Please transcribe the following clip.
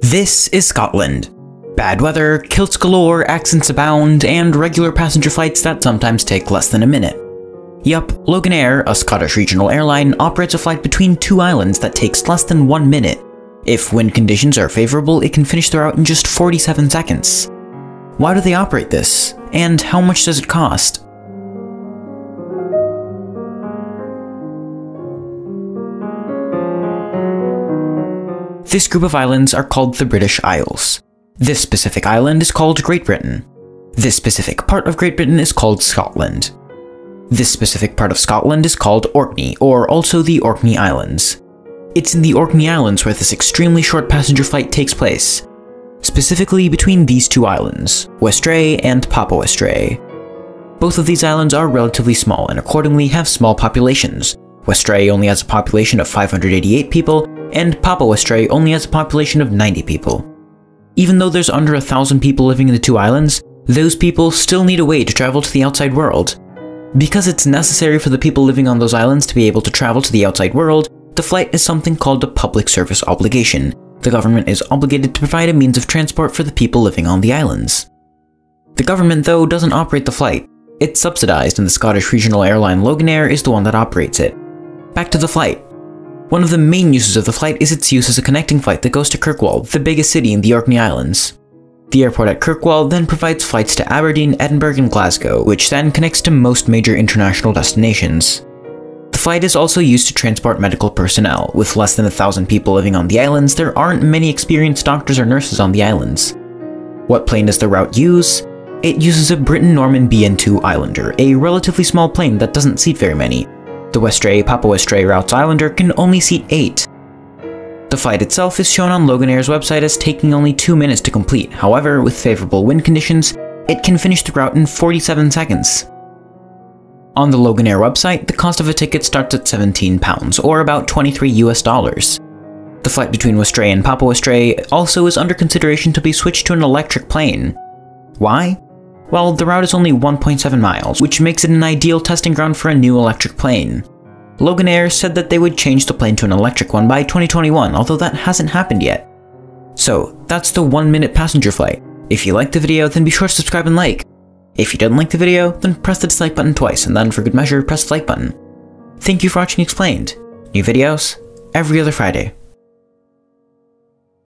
This is Scotland. Bad weather, kilts galore, accents abound, and regular passenger flights that sometimes take less than a minute. Yup, Loganair, a Scottish regional airline, operates a flight between two islands that takes less than one minute. If wind conditions are favorable, it can finish the route in just 47 seconds. Why do they operate this? And how much does it cost? This group of islands are called the British Isles. This specific island is called Great Britain. This specific part of Great Britain is called Scotland. This specific part of Scotland is called Orkney, or also the Orkney Islands. It's in the Orkney Islands where this extremely short passenger flight takes place, specifically between these two islands, Westray and Papa Westray. Both of these islands are relatively small and accordingly have small populations. Westray only has a population of 588 people, and Papa Westray only has a population of 90 people. Even though there's under a thousand people living in the two islands, those people still need a way to travel to the outside world. Because it's necessary for the people living on those islands to be able to travel to the outside world, the flight is something called a public service obligation. The government is obligated to provide a means of transport for the people living on the islands. The government, though, doesn't operate the flight. It's subsidized, and the Scottish regional airline Loganair is the one that operates it. Back to the flight. One of the main uses of the flight is its use as a connecting flight that goes to Kirkwall, the biggest city in the Orkney Islands. The airport at Kirkwall then provides flights to Aberdeen, Edinburgh, and Glasgow, which then connects to most major international destinations. The flight is also used to transport medical personnel. With less than a thousand people living on the islands, there aren't many experienced doctors or nurses on the islands. What plane does the route use? It uses a Britten-Norman BN2 Islander, a relatively small plane that doesn't seat very many, the Westray Papa Westray Routes Islander can only seat 8. The flight itself is shown on Loganair's website as taking only 2 minutes to complete, however, with favorable wind conditions, it can finish the route in 47 seconds. On the Loganair website, the cost of a ticket starts at £17, or about 23 US dollars. The flight between Westray and Papa Westray also is under consideration to be switched to an electric plane. Why? Well, the route is only 1.7 miles, which makes it an ideal testing ground for a new electric plane. Loganair said that they would change the plane to an electric one by 2021, although that hasn't happened yet. So, that's the 1 minute passenger flight. If you liked the video, then be sure to subscribe and like. If you didn't like the video, then press the dislike button twice, and then for good measure, press the like button. Thank you for watching Explained. New videos, every other Friday.